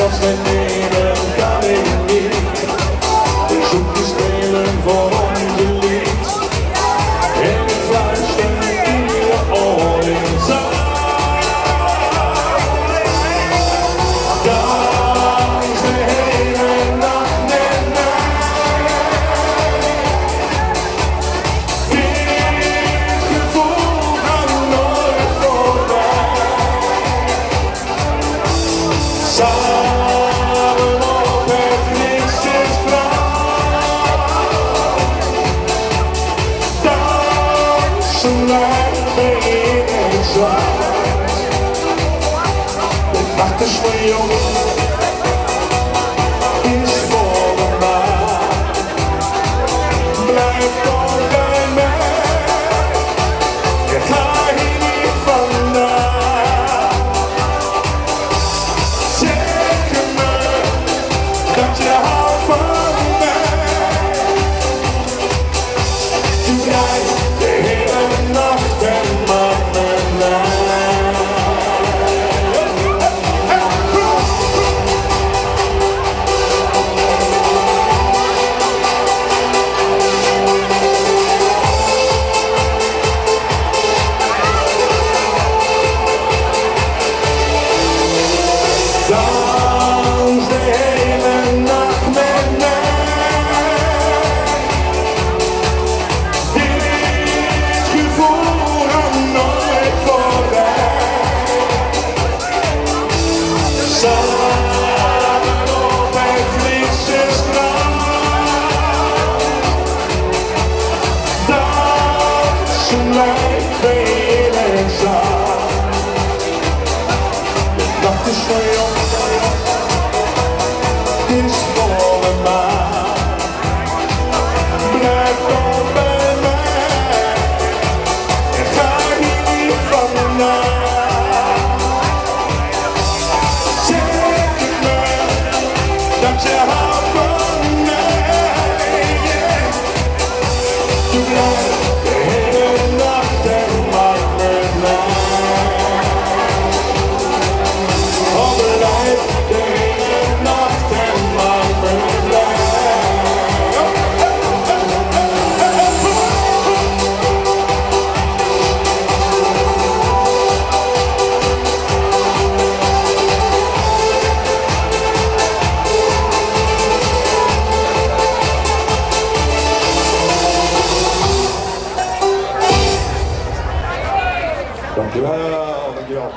lost in you. Wij weer in Don't Dankjewel, dankjewel.